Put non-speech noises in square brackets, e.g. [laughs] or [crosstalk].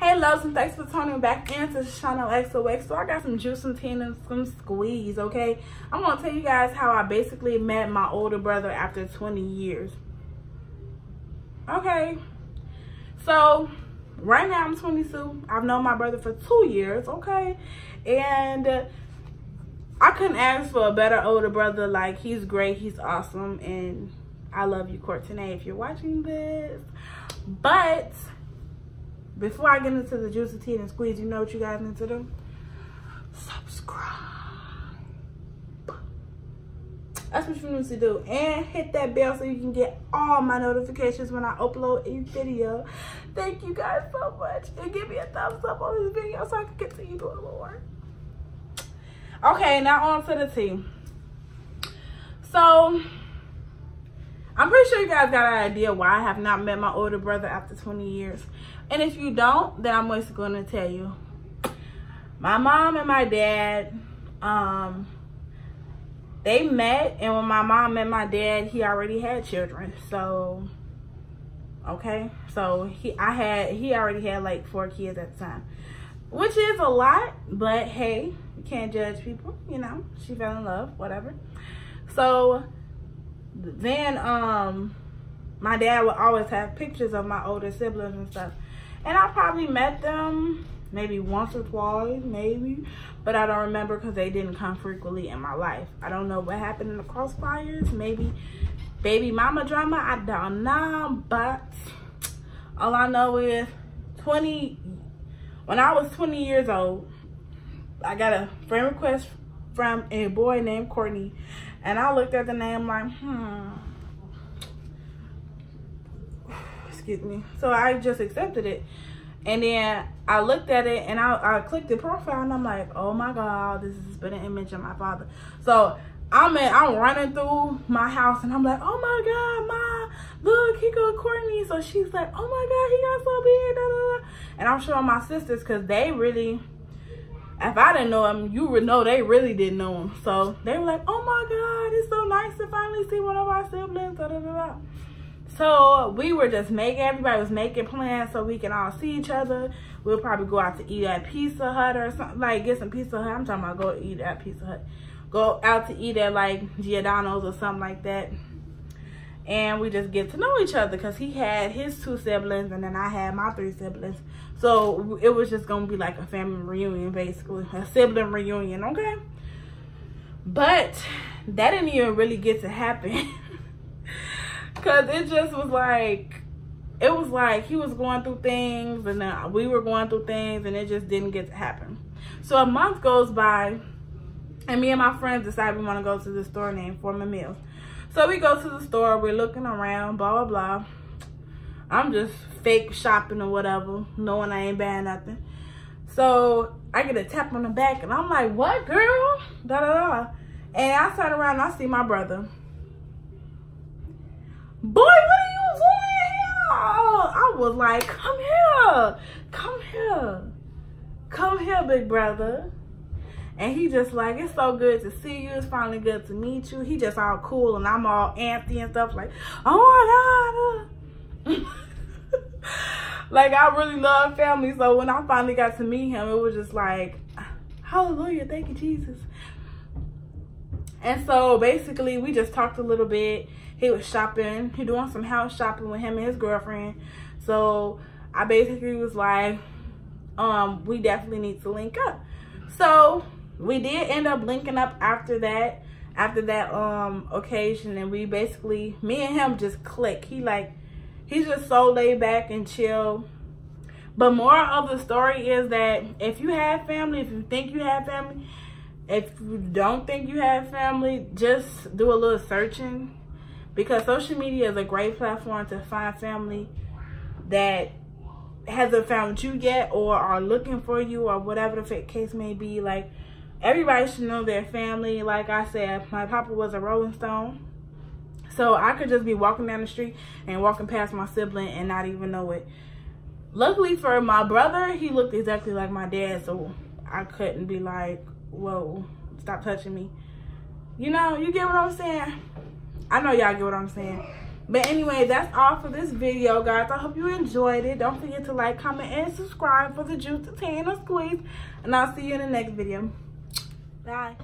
Hey loves and thanks for tuning back into Channel XOX. So I got some juice and tea and some squeeze, okay? I'm gonna tell you guys how I basically met my older brother after 20 years. Okay. So right now I'm 22. I've known my brother for two years, okay? And I couldn't ask for a better older brother. Like he's great, he's awesome, and I love you, Courtney, if you're watching this. But before I get into the juicy tea and squeeze, you know what you guys need to do? Subscribe. That's what you need to do. And hit that bell so you can get all my notifications when I upload a video. Thank you guys so much. And give me a thumbs up on this video so I can continue doing more. Okay, now on to the tea. So, I'm pretty sure you guys got an idea why I have not met my older brother after 20 years. And if you don't, then I'm just going to tell you. My mom and my dad, um, they met. And when my mom met my dad, he already had children. So, okay. So, he, I had, he already had like four kids at the time. Which is a lot, but hey, you can't judge people, you know. She fell in love, whatever. So, then, um, my dad would always have pictures of my older siblings and stuff. And I probably met them maybe once or twice, maybe. But I don't remember because they didn't come frequently in my life. I don't know what happened in the crossfires. Maybe baby mama drama. I don't know. But all I know is 20, when I was 20 years old, I got a friend request from a boy named Courtney. And I looked at the name like, hmm. [sighs] Excuse me. So I just accepted it. And then I looked at it and I, I clicked the profile and I'm like, oh my God, this has been an image of my father. So I'm I'm running through my house and I'm like, oh my God, ma, look, he got Courtney. So she's like, oh my God, he got so big, da, da, da. And I'm showing my sisters because they really, if I didn't know him, you would know they really didn't know him. So they were like, oh my God, it's so nice to finally see one of our siblings, da, da, da. So we were just making, everybody was making plans so we can all see each other. We'll probably go out to eat at Pizza Hut or something, like get some Pizza Hut. I'm talking about go eat at Pizza Hut. Go out to eat at like Giordano's or something like that. And we just get to know each other because he had his two siblings and then I had my three siblings. So it was just going to be like a family reunion, basically. A sibling reunion, okay? But that didn't even really get to happen. [laughs] Because it just was like, it was like he was going through things and then we were going through things and it just didn't get to happen. So a month goes by and me and my friends decide we want to go to the store named Forman Mills. So we go to the store, we're looking around, blah, blah, blah. I'm just fake shopping or whatever, knowing I ain't buying nothing. So I get a tap on the back and I'm like, what girl? Da da da. And I turn around and I see my brother. Boy, what are you doing here? I was like, come here. Come here. Come here, big brother. And he just like, it's so good to see you. It's finally good to meet you. He just all cool and I'm all antsy and stuff like, oh my God. [laughs] like I really love family. So when I finally got to meet him, it was just like, hallelujah, thank you, Jesus. And so basically we just talked a little bit he was shopping. He doing some house shopping with him and his girlfriend. So I basically was like, um, we definitely need to link up. So we did end up linking up after that, after that um occasion, and we basically me and him just click. He like he's just so laid back and chill. But more of the story is that if you have family, if you think you have family, if you don't think you have family, just do a little searching because social media is a great platform to find family that hasn't found you yet or are looking for you or whatever the case may be. Like, everybody should know their family. Like I said, my papa was a Rolling Stone. So I could just be walking down the street and walking past my sibling and not even know it. Luckily for my brother, he looked exactly like my dad. So I couldn't be like, whoa, stop touching me. You know, you get what I'm saying? I know y'all get what I'm saying. But anyway, that's all for this video, guys. I hope you enjoyed it. Don't forget to like, comment, and subscribe for the juice, tan, or squeeze. And I'll see you in the next video. Bye.